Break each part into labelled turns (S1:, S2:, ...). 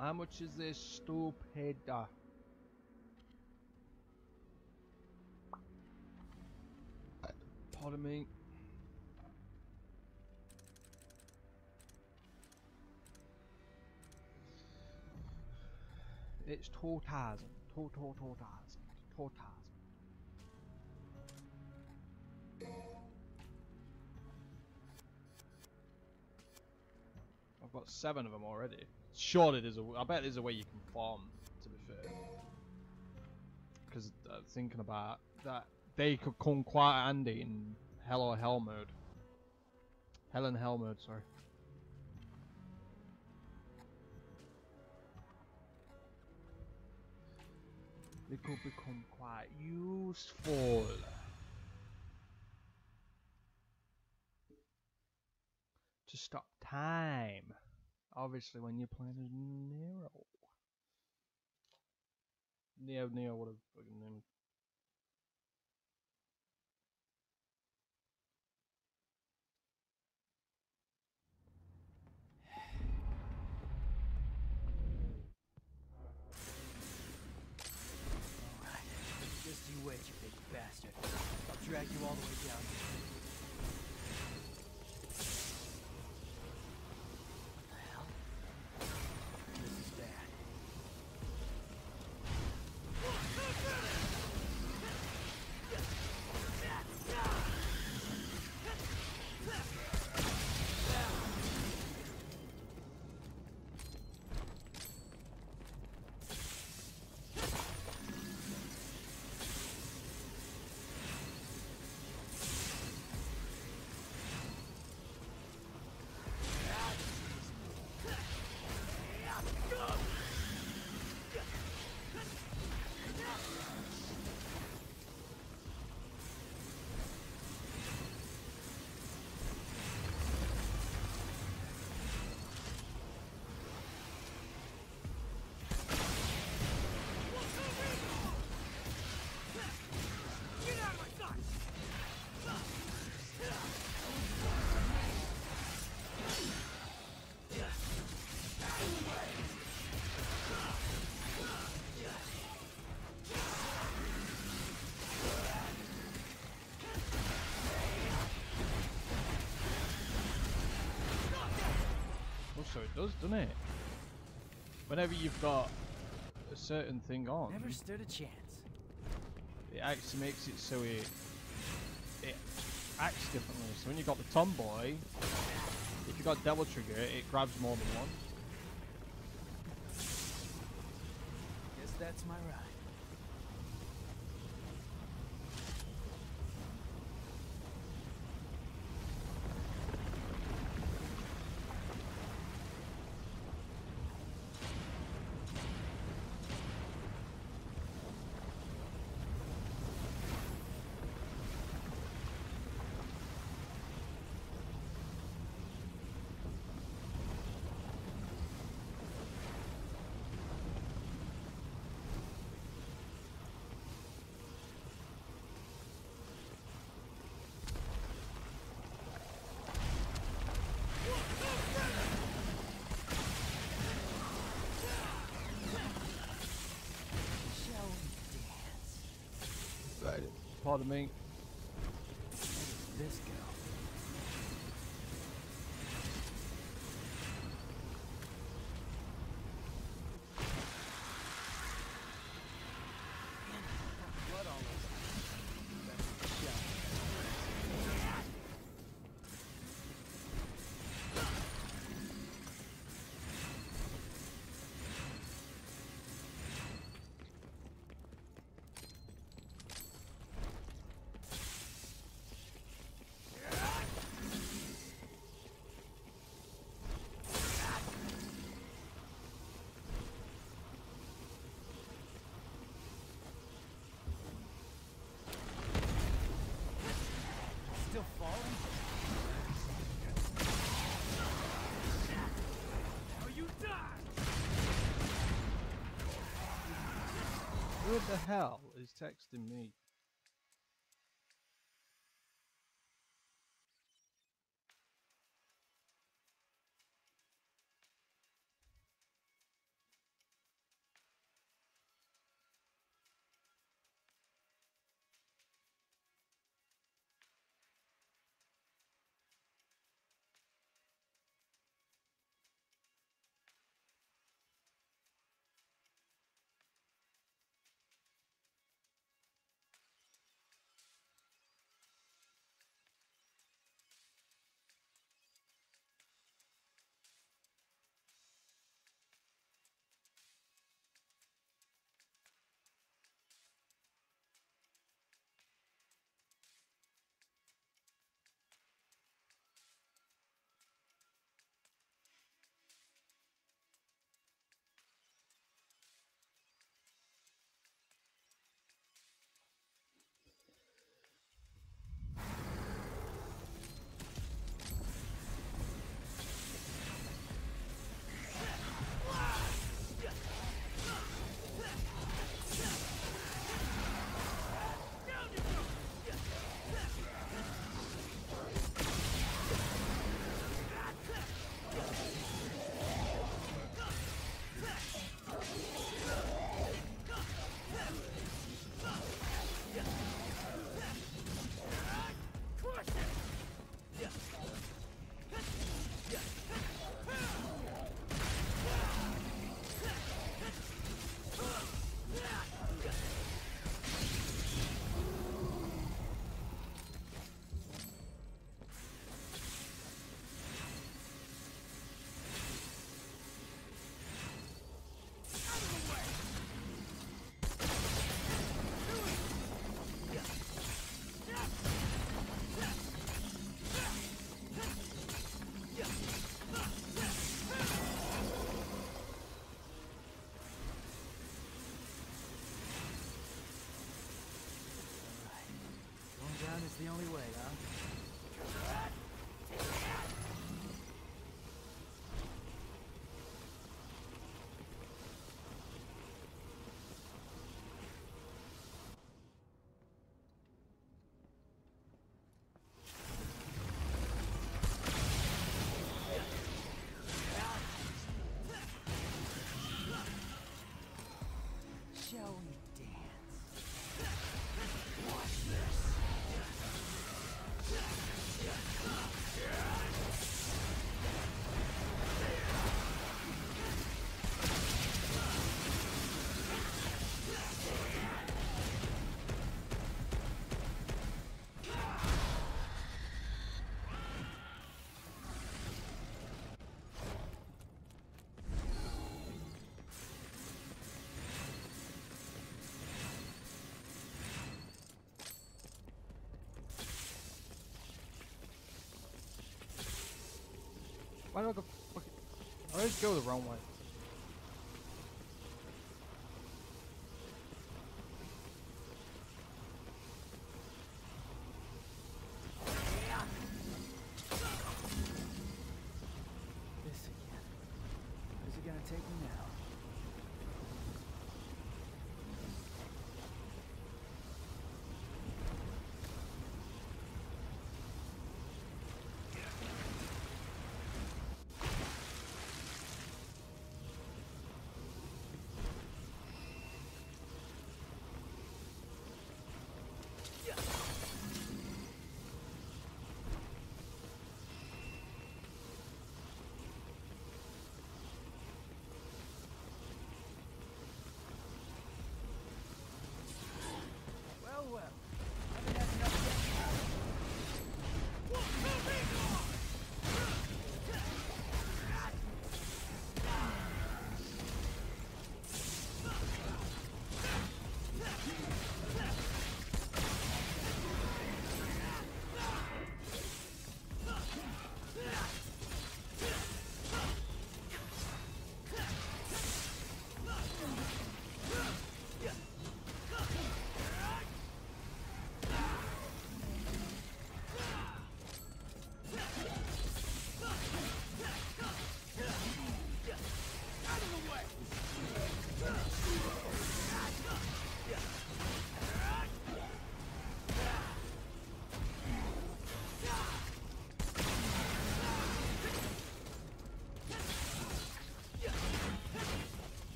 S1: How much is this stupid? Uh, pardon me. It's two thousand. Two, two, two thousand. Two thousand. I've got seven of them already. Surely there's a. I bet there's a way you can farm. To be fair, because uh, thinking about that, they could come quite handy in Hell or Hell mode. Hell and Hell mode, sorry. They could become quite useful. To stop time. Obviously, when you're playing as Nero. Neo, Neo, what a fucking name. Does, doesn't it? Whenever you've got a certain thing on,
S2: Never stood a chance.
S1: it actually makes it so it it acts differently. So when you've got the tomboy, if you've got devil trigger, it grabs more than one.
S2: Guess that's my ride.
S1: Pardon me.
S2: Where does this go? Blood all over. That's a shot. Still falling? Now you die!
S1: Who the hell is texting me?
S2: Only way, huh?
S1: Why do I go fucking... I always go the wrong way.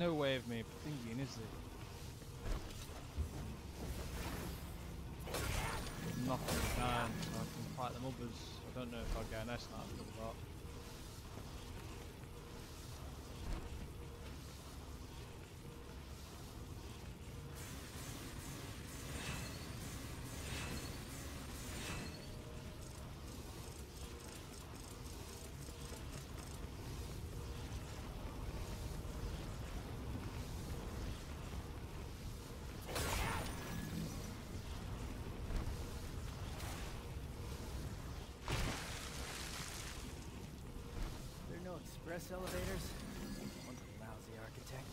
S1: No way of me thinking, is there? Nothing can. I can fight them others. I don't know if I'll get an S now after
S2: express elevators? One lousy architect.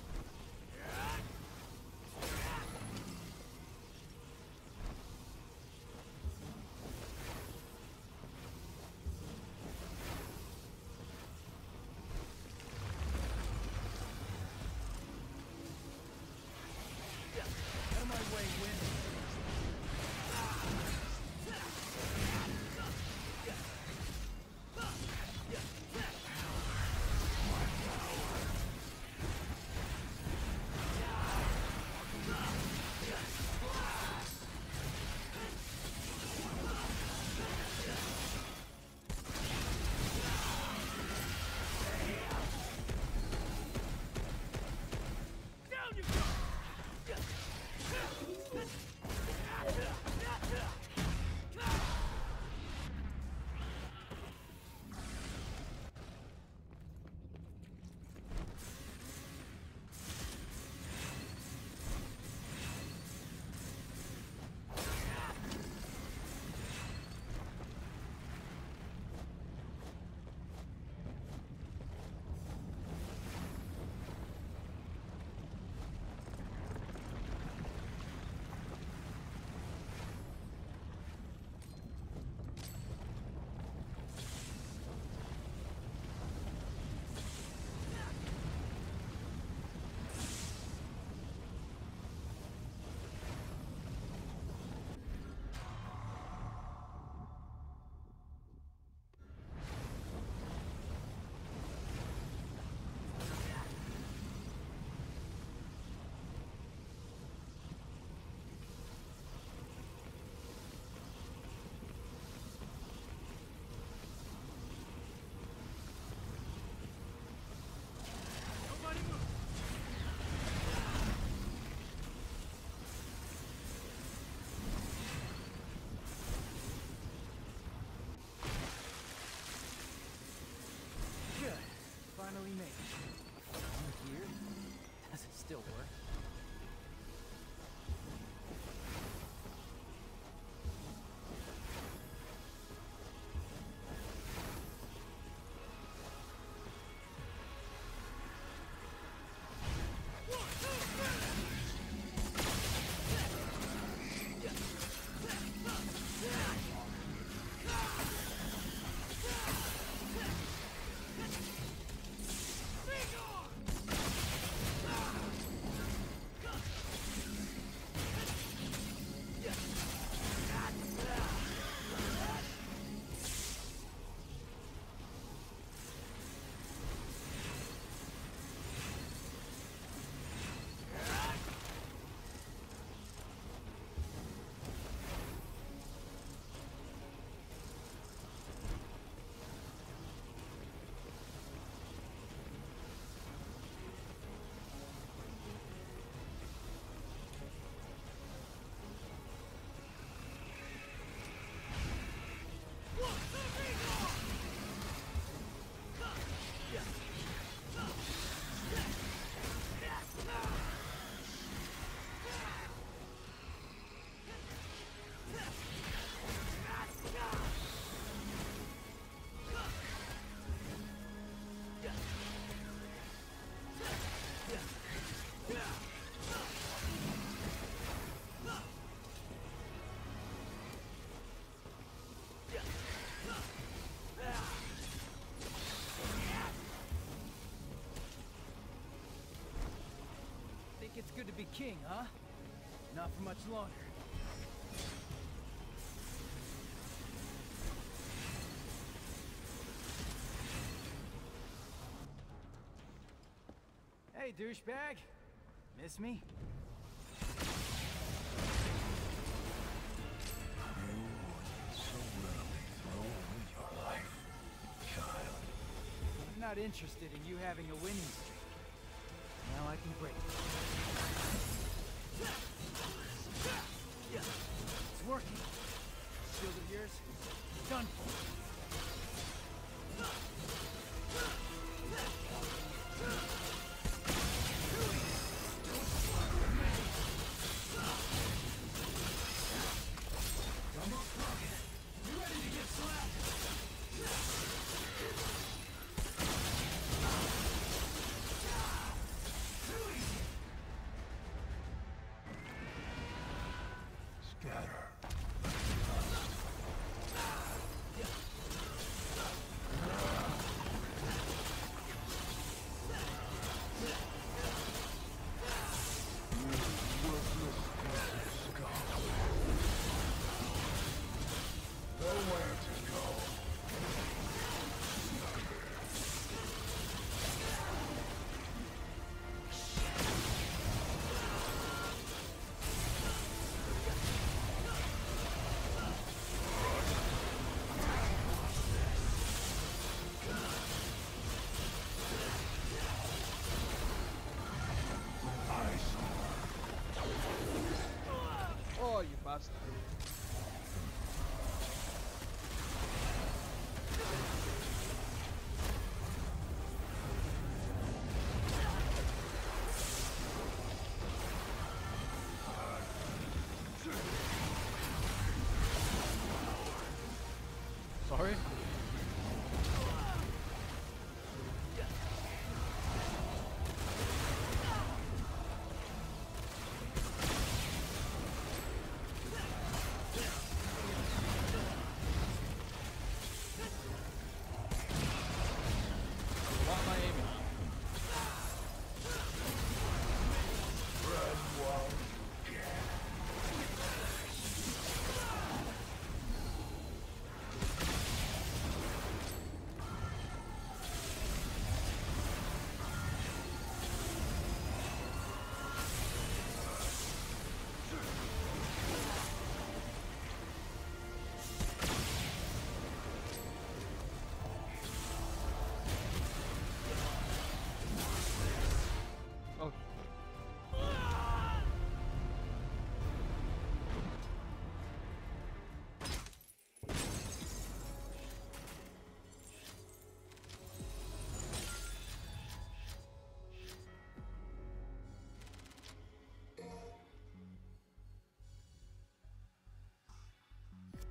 S2: King, huh? Not for much longer. Hey, douchebag. Miss me? I'm not interested in you having a winning streak. Now I can break it.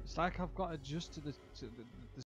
S1: It's like I've got adjusted the, to the, the